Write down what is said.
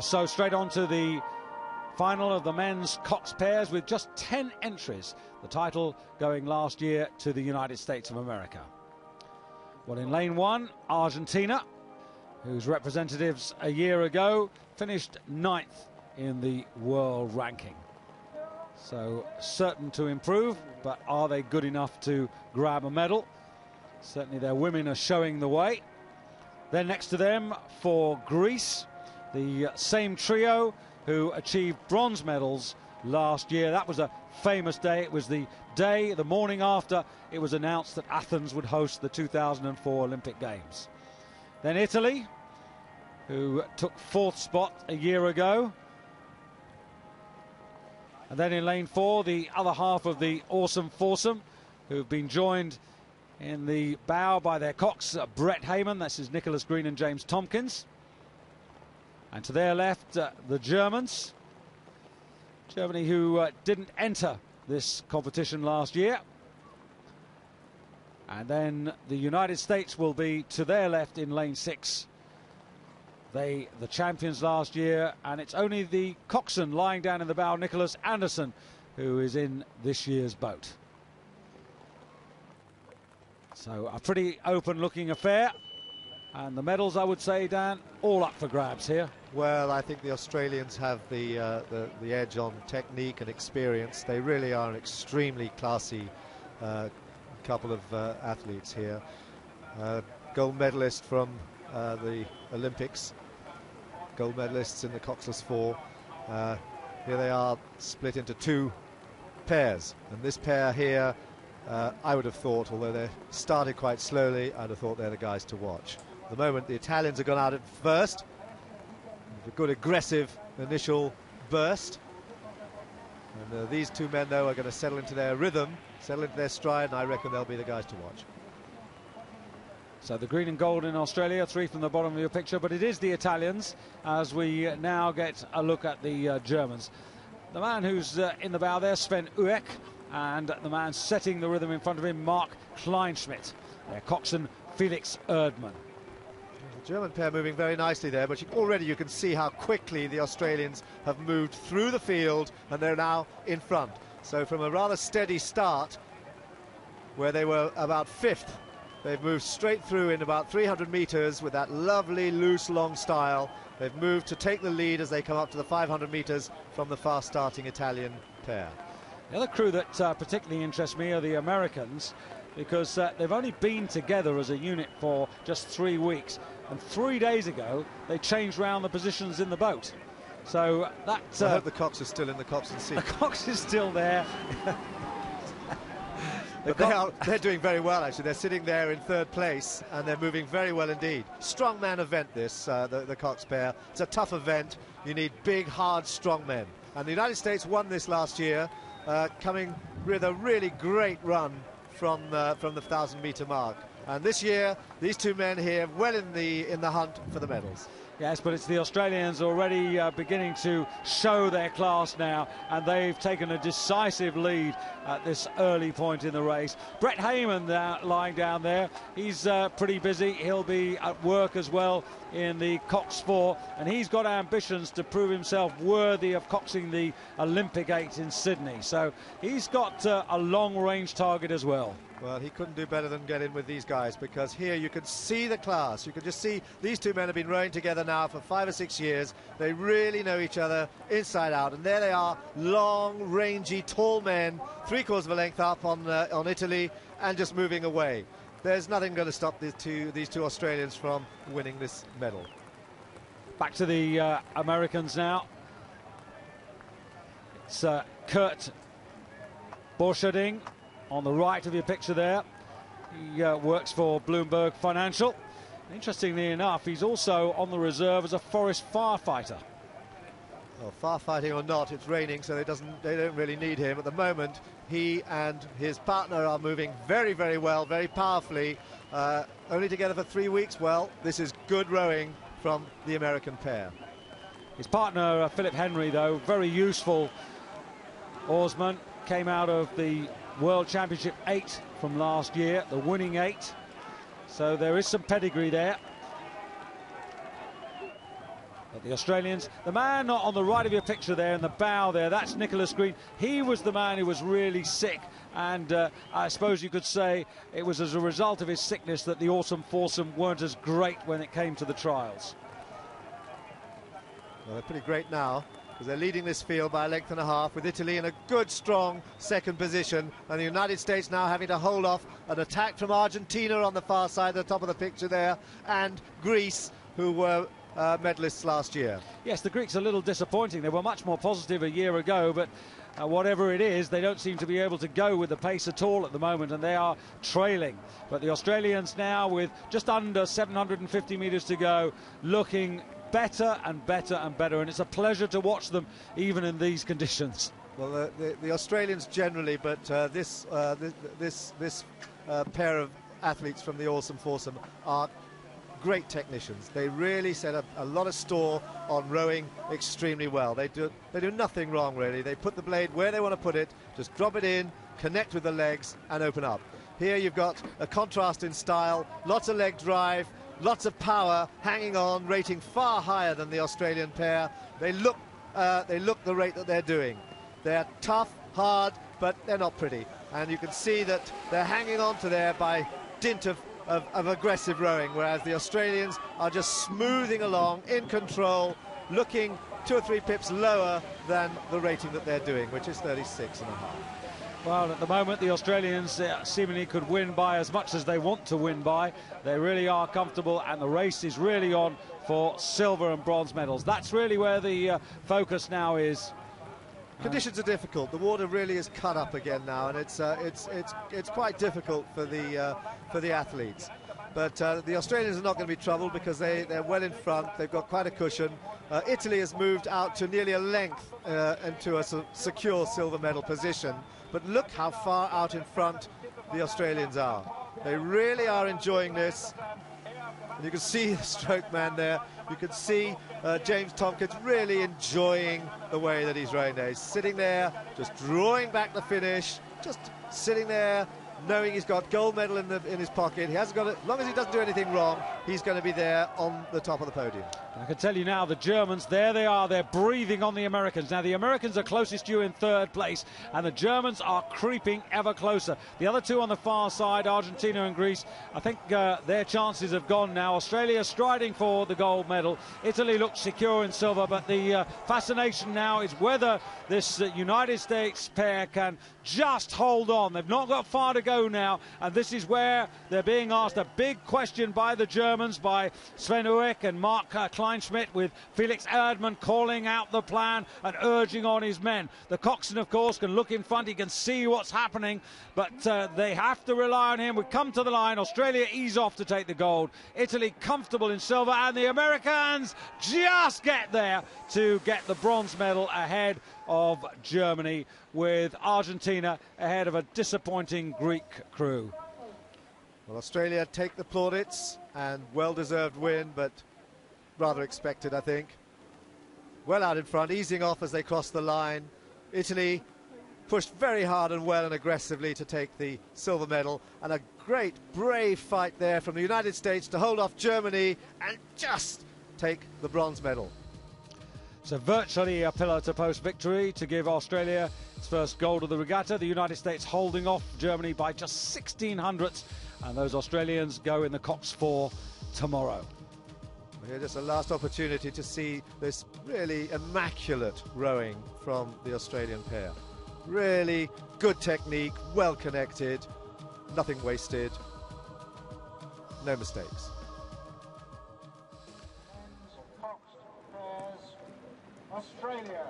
So straight on to the final of the men's Cox pairs with just 10 entries. The title going last year to the United States of America. Well, in lane one, Argentina, whose representatives a year ago finished ninth in the world ranking. So certain to improve, but are they good enough to grab a medal? Certainly their women are showing the way. Then next to them for Greece, the same trio who achieved bronze medals last year. That was a famous day. It was the day, the morning after it was announced that Athens would host the 2004 Olympic Games. Then Italy, who took fourth spot a year ago. And then in lane four, the other half of the awesome foursome, who've been joined in the bow by their cox, Brett Hayman, this is Nicholas Green and James Tomkins. And to their left, uh, the Germans. Germany, who uh, didn't enter this competition last year. And then the United States will be to their left in lane six. They, the champions last year, and it's only the coxswain lying down in the bow, Nicholas Anderson, who is in this year's boat. So a pretty open looking affair. And the medals, I would say, Dan, all up for grabs here. Well, I think the Australians have the, uh, the, the edge on technique and experience. They really are an extremely classy uh, couple of uh, athletes here. Uh, gold medalist from uh, the Olympics, gold medalists in the Coxless Four. Uh, here they are split into two pairs, and this pair here, I would have thought, although they started quite slowly, I'd have thought they're the guys to watch. At the moment, the Italians have gone out at first. A good aggressive initial burst. And uh, these two men, though, are going to settle into their rhythm, settle into their stride, and I reckon they'll be the guys to watch. So the green and gold in Australia, three from the bottom of your picture, but it is the Italians as we now get a look at the uh, Germans. The man who's uh, in the bow there, Sven Ueck, and the man setting the rhythm in front of him, Mark Kleinschmidt. Their coxswain, Felix Erdmann. German pair moving very nicely there, but you, already you can see how quickly the Australians have moved through the field and they're now in front. So from a rather steady start, where they were about fifth, they've moved straight through in about 300 metres with that lovely loose long style. They've moved to take the lead as they come up to the 500 metres from the fast starting Italian pair. The other crew that uh, particularly interests me are the Americans because uh, they've only been together as a unit for just three weeks. And three days ago, they changed round the positions in the boat. So that. Uh, I hope the Cox is still in the coxswain seat. The Cox is still there. but they are, they're doing very well, actually. They're sitting there in third place, and they're moving very well indeed. Strong man event, this, uh, the, the Cox pair. It's a tough event. You need big, hard, strong men. And the United States won this last year, uh, coming with a really great run from, uh, from the 1,000 metre mark. And this year, these two men here well in the in the hunt for the medals. Yes, but it's the Australians already uh, beginning to show their class now, and they've taken a decisive lead at this early point in the race. Brett Hayman uh, lying down there, he's uh, pretty busy. He'll be at work as well in the Cox 4, and he's got ambitions to prove himself worthy of coxing the Olympic 8 in Sydney. So he's got uh, a long range target as well. Well, he couldn't do better than get in with these guys because here you can see the class. You can just see these two men have been rowing together now for five or six years. They really know each other inside out. And there they are, long, rangy, tall men, three quarters of a length up on, uh, on Italy and just moving away. There's nothing going to stop these two, these two Australians from winning this medal. Back to the uh, Americans now. It's uh, Kurt Borcherding on the right of your picture there. He uh, works for Bloomberg Financial. Interestingly enough, he's also on the reserve as a forest firefighter. Well, firefighting or not, it's raining, so they doesn't they don't really need him at the moment. He and his partner are moving very, very well, very powerfully. Uh, only together for three weeks. Well, this is good rowing from the American pair. His partner, uh, Philip Henry, though, very useful oarsman, came out of the World Championship 8 from last year, the winning 8. So there is some pedigree there. But the Australians, the man on the right of your picture there in the bow there, that's Nicholas Green. He was the man who was really sick. And uh, I suppose you could say it was as a result of his sickness that the awesome foursome weren't as great when it came to the trials. Well, they're pretty great now because they're leading this field by a length and a half with Italy in a good, strong second position and the United States now having to hold off an attack from Argentina on the far side, the top of the picture there, and Greece, who were uh, medalists last year. Yes, the Greeks are a little disappointing. They were much more positive a year ago, but uh, whatever it is, they don't seem to be able to go with the pace at all at the moment, and they are trailing. But the Australians now, with just under 750 metres to go, looking better and better and better, and it's a pleasure to watch them even in these conditions. Well, the, the, the Australians generally, but uh, this, uh, this this, this uh, pair of athletes from the Awesome Foursome are great technicians. They really set up a lot of store on rowing extremely well. They do they do nothing wrong really. They put the blade where they want to put it, just drop it in, connect with the legs, and open up. Here you've got a contrast in style, lots of leg drive, lots of power, hanging on, rating far higher than the Australian pair. They look uh, they look the rate that they're doing. They're tough, hard, but they're not pretty. And you can see that they're hanging on to there by dint of of, of aggressive rowing, whereas the Australians are just smoothing along, in control, looking two or three pips lower than the rating that they're doing, which is 36 and a half. Well, at the moment, the Australians uh, seemingly could win by as much as they want to win by. They really are comfortable, and the race is really on for silver and bronze medals. That's really where the uh, focus now is. Conditions are difficult. The water really is cut up again now, and it's uh, it's it's it's quite difficult for the uh, for the athletes. But uh, the Australians are not going to be troubled because they, they're well in front. They've got quite a cushion. Uh, Italy has moved out to nearly a length uh, into a secure silver medal position. But look how far out in front the Australians are. They really are enjoying this. You can see the stroke man there. You can see uh, James Tomkins really enjoying the way that he's rowing there. He's sitting there, just drawing back the finish, just sitting there, knowing he's got gold medal in, the, in his pocket. He hasn't got it. As long as he doesn't do anything wrong, he's going to be there on the top of the podium. I can tell you now, the Germans, there they are, they're breathing on the Americans. Now, the Americans are closest to you in third place, and the Germans are creeping ever closer. The other two on the far side, Argentina and Greece, I think uh, their chances have gone now. Australia striding for the gold medal. Italy looks secure in silver, but the uh, fascination now is whether this uh, United States pair can just hold on. They've not got far to go now, and this is where they're being asked a big question by the Germans, by Sven Ueck and Mark uh, Kleinschmidt with Felix Erdmann calling out the plan and urging on his men. The coxswain, of course, can look in front, he can see what's happening, but uh, they have to rely on him. We come to the line. Australia ease off to take the gold. Italy comfortable in silver, and the Americans just get there to get the bronze medal ahead of Germany, with Argentina ahead of a disappointing Greek crew. Well, Australia take the plaudits and well-deserved win, but rather expected, I think. Well out in front, easing off as they cross the line. Italy pushed very hard and well and aggressively to take the silver medal, and a great, brave fight there from the United States to hold off Germany and just take the bronze medal. So virtually a pillar-to-post victory to give Australia its first gold of the regatta. The United States holding off Germany by just 16 hundredths, and those Australians go in the Cox 4 tomorrow. Here, just a last opportunity to see this really immaculate rowing from the Australian pair. Really good technique, well connected, nothing wasted, no mistakes. Australia.